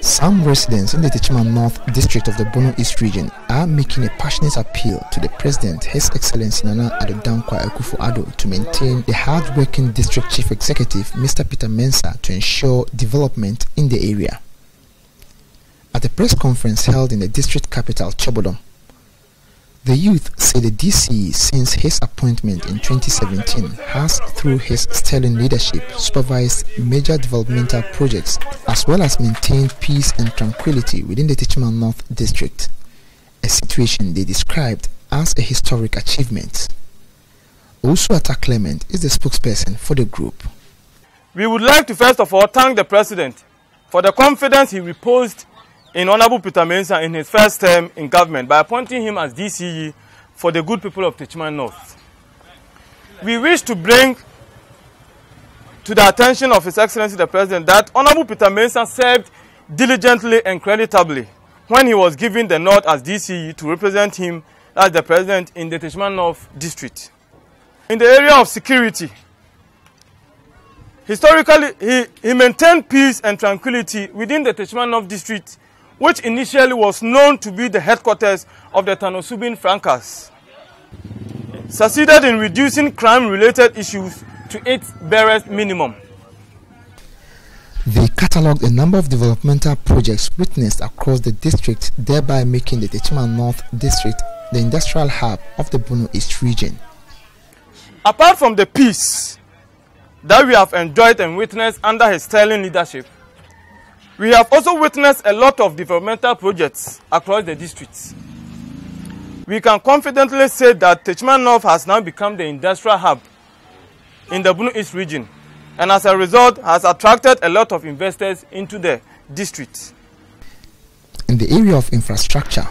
Some residents in the Techiman North district of the Bono East region are making a passionate appeal to the President, His Excellency Nana Addo Dankwa Akufo-Addo, to maintain the hard-working district chief executive, Mr. Peter Mensah, to ensure development in the area. At a press conference held in the district capital, Tuobodom, the youth say the DCE, since his appointment in 2017, has, through his sterling leadership, supervised major developmental projects as well as maintained peace and tranquility within the Techiman North District, a situation they described as a historic achievement. Osuata Clement is the spokesperson for the group. We would like to first of all thank the President for the confidence he reposed in Honorable Peter Mensah in his first term in government by appointing him as DCE for the good people of Techiman North. We wish to bring to the attention of His Excellency the President that Honorable Peter Mensah served diligently and creditably when he was given the North as DCE to represent him as the President in the Techiman North District. In the area of security, historically he, he maintained peace and tranquility within the Techiman North District which initially was known to be the headquarters of the Tanosubin Francas, succeeded in reducing crime-related issues to its barest minimum. They catalogued a number of developmental projects witnessed across the district, thereby making the Techiman North District the industrial hub of the Bono East region. Apart from the peace that we have enjoyed and witnessed under his sterling leadership, We have also witnessed a lot of developmental projects across the districts. We can confidently say that Techiman North has now become the industrial hub in the Bono East region and as a result has attracted a lot of investors into the district. In the area of infrastructure,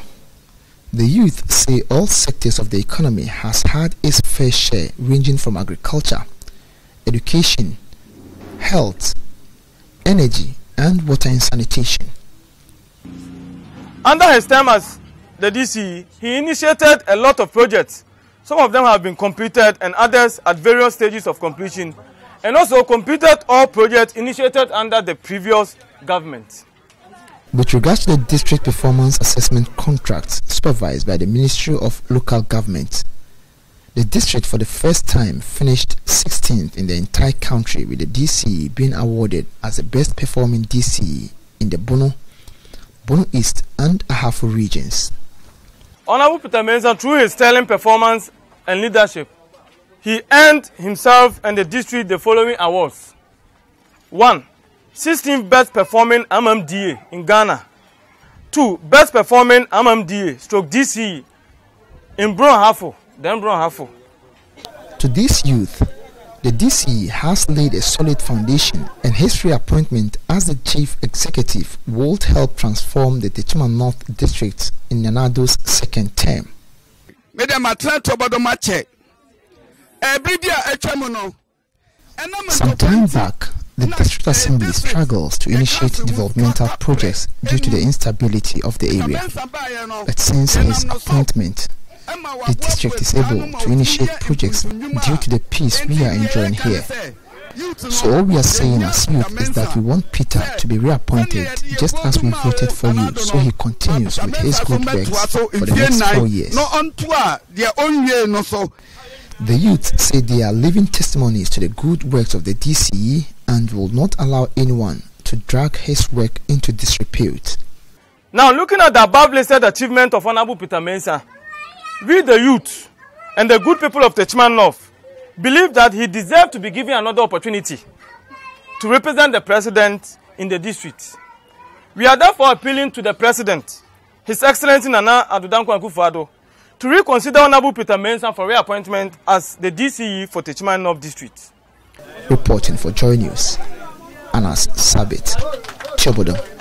the youth say all sectors of the economy has had its fair share ranging from agriculture, education, health, energy and water and sanitation. Under his time as the DC, he initiated a lot of projects. Some of them have been completed and others at various stages of completion and also completed all projects initiated under the previous government. With regards to the district performance assessment contracts supervised by the Ministry of Local Government, the district for the first time finished 16th in the entire country with the DCE being awarded as the best performing DCE in the Bono, Bono East and Ahafo regions. Honorable Peter Mensah, through his sterling performance and leadership, he earned himself and the district the following awards. 1. 16th best performing MMDA in Ghana. 2. Best performing MMDA stroke DCE in Brong Ahafo. To this youth, the DCE has laid a solid foundation and his reappointment as the chief executive will help transform the Techiman North District in Nana Addo's second term. Some time back, the District Assembly struggles to initiate developmental projects due to the instability of the area. But since his appointment, the district is able to initiate projects due to the peace we are enjoying here. So all we are saying as youth is that we want Peter to be reappointed just as we voted for you so he continues with his good works for the next four years. The youth say they are living testimonies to the good works of the DCE and will not allow anyone to drag his work into disrepute. Now looking at the above listed achievement of Honorable Peter Mensah, we the youth and the good people of Techiman North believe that he deserved to be given another opportunity to represent the president in the district. We are therefore appealing to the president, His Excellency Nana Addo Dankwa Akufo-Addo, to reconsider Honorable Peter Mensah for reappointment as the DCE for Techiman North District. Reporting for Joy News, Anas Sabit, Chobodom.